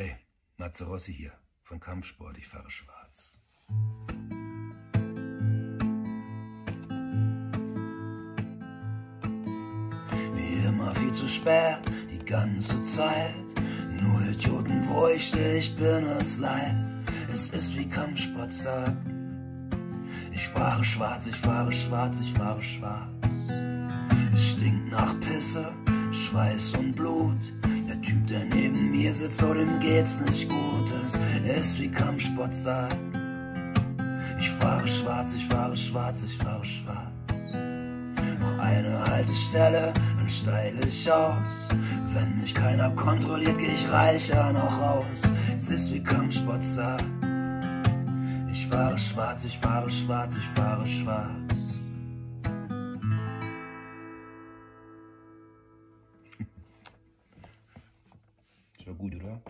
Hey, Matze Rossi hier, von Kampfsport, ich fahre schwarz. Wie immer viel zu spät, die ganze Zeit. Nur Idioten, wo ich stehe, ich bin es leid. Es ist wie Kampfsport sagt. Ich fahre schwarz, ich fahre schwarz, ich fahre schwarz. Es stinkt nach Pisse, Schweiß und Blut. Typ, der neben mir sitzt, so dem geht's nicht gut. Es ist wie Kampfsport sagt. Ich fahre schwarz, ich fahre schwarz, ich fahre schwarz. Noch eine Haltestelle, dann steige ich aus. Wenn mich keiner kontrolliert, geh ich reicher noch raus. Es ist wie Kampfsport sagt. Ich fahre schwarz, ich fahre schwarz, ich fahre schwarz. Ist doch gut, oder?